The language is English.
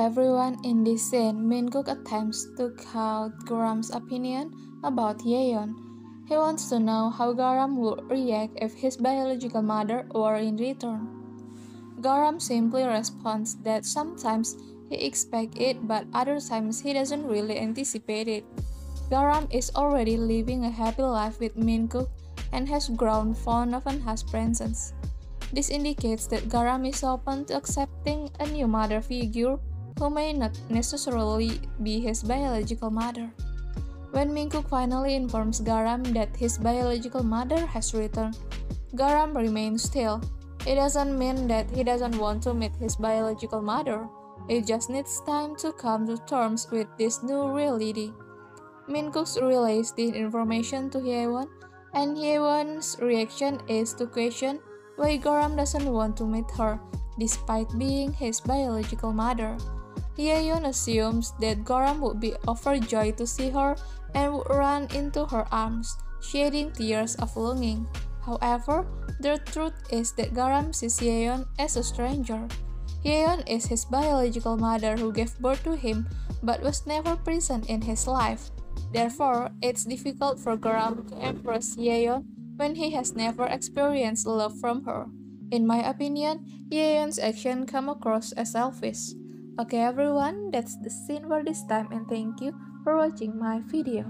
everyone, in this scene, Minkook attempts to count Garam's opinion about Yeon. He wants to know how Garam would react if his biological mother were in return. Garam simply responds that sometimes he expects it but other times he doesn't really anticipate it. Garam is already living a happy life with Minkook and has grown fond of Anha's presence. This indicates that Garam is open to accepting a new mother figure who may not necessarily be his biological mother. When Minkook finally informs Garam that his biological mother has returned, Garam remains still. It doesn't mean that he doesn't want to meet his biological mother. He just needs time to come to terms with this new reality. Minkook relays this information to Hyewon, and Hyewon's reaction is to question why Garam doesn't want to meet her, despite being his biological mother. Hyewon assumes that Garam would be overjoyed to see her and would run into her arms, shedding tears of longing. However, the truth is that Garam sees Yeon as a stranger. Yeon is his biological mother who gave birth to him but was never present in his life. Therefore, it's difficult for Garam to embrace Yeon when he has never experienced love from her. In my opinion, Yeon's action come across as selfish. Okay everyone, that's the scene for this time and thank you for watching my video.